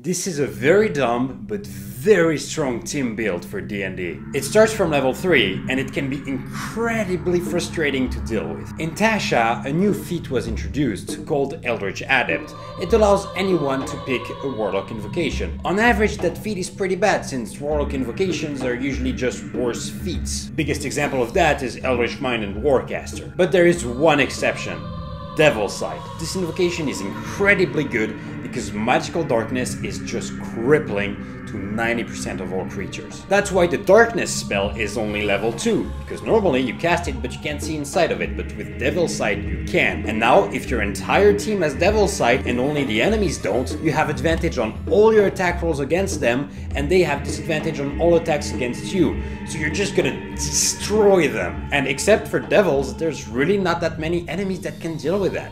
This is a very dumb but very strong team build for D&D. It starts from level 3 and it can be incredibly frustrating to deal with. In Tasha, a new feat was introduced called Eldritch Adept. It allows anyone to pick a Warlock invocation. On average that feat is pretty bad since Warlock invocations are usually just worse feats. Biggest example of that is Eldritch Mind and Warcaster. But there is one exception. Devil's Sight. This invocation is incredibly good because magical darkness is just crippling to 90% of all creatures. That's why the darkness spell is only level 2, because normally you cast it but you can't see inside of it, but with Devil's Sight you can. And now, if your entire team has Devil's Sight and only the enemies don't, you have advantage on all your attack rolls against them, and they have disadvantage on all attacks against you. So you're just gonna destroy them. And except for devils, there's really not that many enemies that can deal with that.